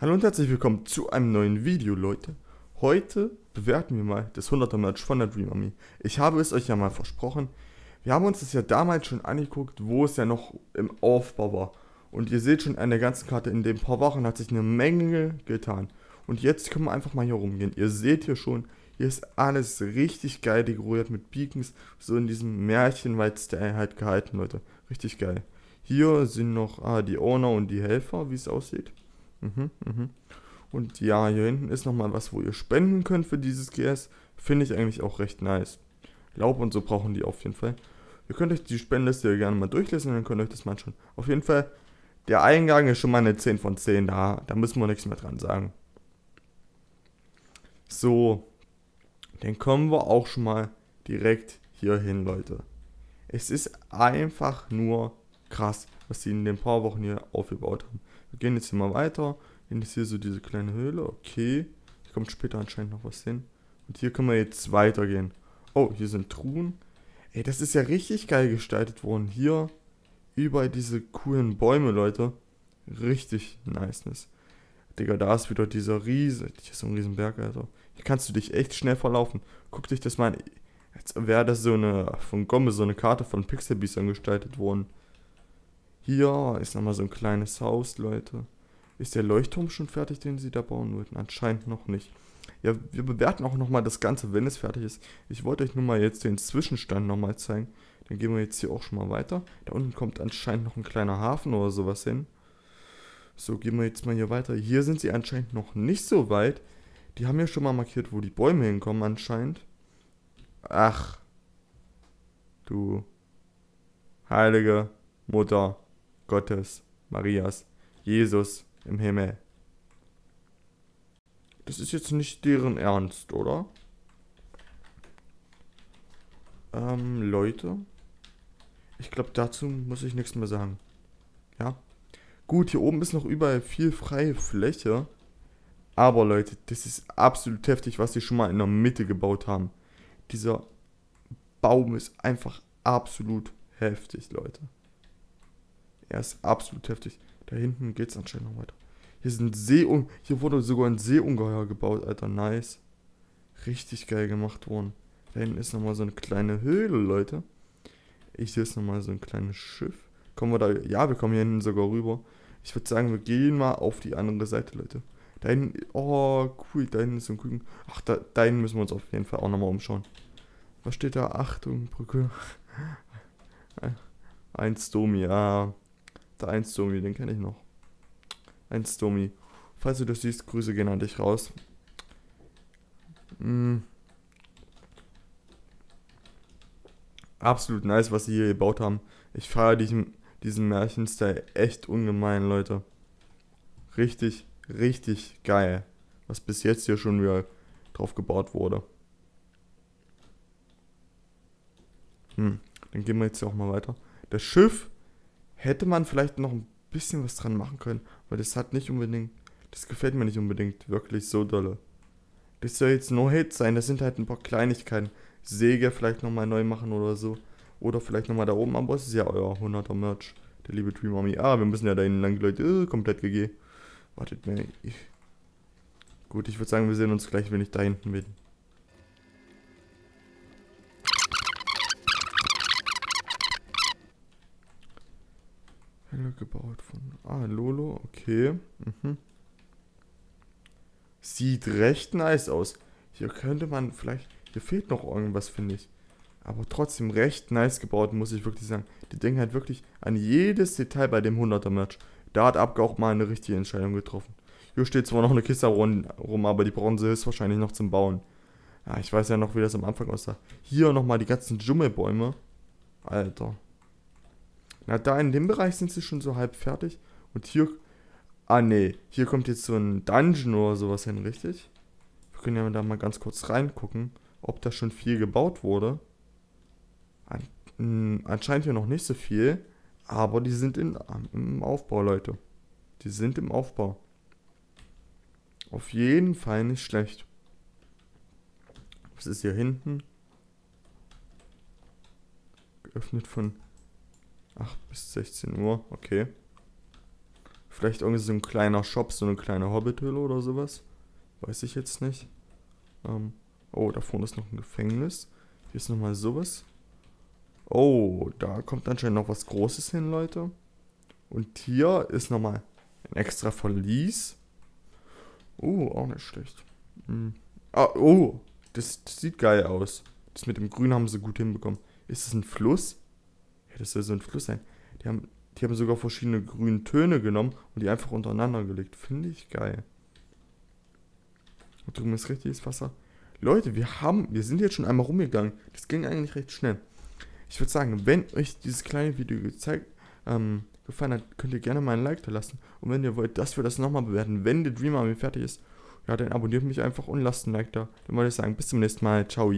Hallo und herzlich willkommen zu einem neuen Video, Leute. Heute bewerten wir mal das 100er Merch von der Dream Army. Ich habe es euch ja mal versprochen. Wir haben uns das ja damals schon angeguckt, wo es ja noch im Aufbau war. Und ihr seht schon an der ganzen Karte, in den paar Wochen hat sich eine Menge getan. Und jetzt können wir einfach mal hier rumgehen. Ihr seht hier schon, hier ist alles richtig geil dekoriert mit Beacons, so in diesem Märchenweit-Style halt gehalten, Leute. Richtig geil. Hier sind noch ah, die Owner und die Helfer, wie es aussieht. Mhm, mhm. Und ja, hier hinten ist nochmal was, wo ihr spenden könnt für dieses GS. Finde ich eigentlich auch recht nice. Laub und so brauchen die auf jeden Fall. Ihr könnt euch die Spendenliste gerne mal durchlesen und dann könnt ihr euch das mal anschauen. Auf jeden Fall, der Eingang ist schon mal eine 10 von 10 da. Da müssen wir nichts mehr dran sagen. So, dann kommen wir auch schon mal direkt hier hin, Leute. Es ist einfach nur krass, was sie in den paar Wochen hier aufgebaut haben. Wir gehen jetzt hier mal weiter. Dann ist hier so diese kleine Höhle. Okay. Hier kommt später anscheinend noch was hin. Und hier können wir jetzt weitergehen. Oh, hier sind Truhen. Ey, das ist ja richtig geil gestaltet worden. Hier überall diese coolen Bäume, Leute. Richtig niceness. Digga, da ist wieder dieser Riese. Hier ist so ein Riesenberg, Alter. Hier kannst du dich echt schnell verlaufen. Guck dich das mal an. Als wäre das so eine, von Gomme, so eine Karte von Pixelbeast gestaltet worden. Hier ist nochmal so ein kleines Haus, Leute. Ist der Leuchtturm schon fertig, den sie da bauen wollten? Anscheinend noch nicht. Ja, wir bewerten auch nochmal das Ganze, wenn es fertig ist. Ich wollte euch nur mal jetzt den Zwischenstand nochmal zeigen. Dann gehen wir jetzt hier auch schon mal weiter. Da unten kommt anscheinend noch ein kleiner Hafen oder sowas hin. So, gehen wir jetzt mal hier weiter. Hier sind sie anscheinend noch nicht so weit. Die haben ja schon mal markiert, wo die Bäume hinkommen anscheinend. Ach. Du. Heilige Mutter. Gottes, Marias, Jesus im Himmel. Das ist jetzt nicht deren Ernst, oder? Ähm, Leute. Ich glaube, dazu muss ich nichts mehr sagen. Ja. Gut, hier oben ist noch überall viel freie Fläche. Aber Leute, das ist absolut heftig, was sie schon mal in der Mitte gebaut haben. Dieser Baum ist einfach absolut heftig, Leute. Er ist absolut heftig. Da hinten geht es anscheinend noch weiter. Hier sind Seeung Hier wurde sogar ein Seeungeheuer gebaut, Alter. Nice. Richtig geil gemacht worden. Da hinten ist nochmal so eine kleine Höhle, Leute. Ich sehe jetzt nochmal so ein kleines Schiff. Kommen wir da. Ja, wir kommen hier hinten sogar rüber. Ich würde sagen, wir gehen mal auf die andere Seite, Leute. Da hinten. Oh, cool. Da hinten ist so ein Küken. Ach, da, da hinten müssen wir uns auf jeden Fall auch nochmal umschauen. Was steht da? Achtung, Brücke. Ein Stomi, ja. Der 1 Stomi, den kenne ich noch. 1 Stomi. Falls du das siehst, Grüße gehen an dich raus. Mm. Absolut nice, was sie hier gebaut haben. Ich feiere diesen, diesen Märchenstyle echt ungemein, Leute. Richtig, richtig geil. Was bis jetzt hier schon wieder drauf gebaut wurde. Hm, dann gehen wir jetzt hier auch mal weiter. Das Schiff hätte man vielleicht noch ein bisschen was dran machen können, weil das hat nicht unbedingt, das gefällt mir nicht unbedingt wirklich so dolle. Das soll jetzt no Hit sein, das sind halt ein paar Kleinigkeiten. Säge vielleicht nochmal neu machen oder so. Oder vielleicht nochmal da oben, aber es ist ja euer 100er Merch. Der liebe Dream Army. Ah, wir müssen ja da hinten lang, Leute. Äh, komplett GG. Wartet mir. Gut, ich würde sagen, wir sehen uns gleich, wenn ich da hinten bin. Hölle gebaut von. Ah, Lolo, okay. Mhm. Sieht recht nice aus. Hier könnte man vielleicht. Hier fehlt noch irgendwas, finde ich. Aber trotzdem recht nice gebaut, muss ich wirklich sagen. Die denken halt wirklich an jedes Detail bei dem 100er Match. Da hat Abge auch mal eine richtige Entscheidung getroffen. Hier steht zwar noch eine Kiste rum, aber die Bronze ist wahrscheinlich noch zum Bauen. Ja, ich weiß ja noch, wie das am Anfang aussah. Hier nochmal die ganzen Dschungelbäume. Alter. Na, da in dem Bereich sind sie schon so halb fertig. Und hier. Ah, nee. Hier kommt jetzt so ein Dungeon oder sowas hin, richtig? Wir können ja da mal ganz kurz reingucken, ob da schon viel gebaut wurde. An, hm, anscheinend hier noch nicht so viel. Aber die sind in, im Aufbau, Leute. Die sind im Aufbau. Auf jeden Fall nicht schlecht. Was ist hier hinten? Geöffnet von 8 bis 16 Uhr, okay. Vielleicht irgendwie so ein kleiner Shop, so eine kleine Hobbithöhle oder sowas. Weiß ich jetzt nicht. Ähm, oh, da vorne ist noch ein Gefängnis. Hier ist nochmal sowas. Oh, da kommt anscheinend noch was Großes hin, Leute. Und hier ist nochmal ein extra Verlies. Oh, auch nicht schlecht. Hm. Ah, oh, das, das, sieht geil aus. Das mit dem Grün haben sie gut hinbekommen. Ist das ein Fluss? Ja, das soll so ein Fluss sein. Die haben, die haben sogar verschiedene grüne Töne genommen und die einfach untereinander gelegt. Finde ich geil. Und drüben ist richtiges Wasser. Leute, wir haben, wir sind jetzt schon einmal rumgegangen. Das ging eigentlich recht schnell. Ich würde sagen, wenn euch dieses kleine Video gezeigt, ähm, gefallen hat, könnt ihr gerne mal ein Like da lassen. Und wenn ihr wollt, dass wir das nochmal bewerten, wenn der Dream Army fertig ist, ja, dann abonniert mich einfach und lasst ein Like da. Dann würde ich sagen, bis zum nächsten Mal. Ciao.